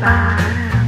bye.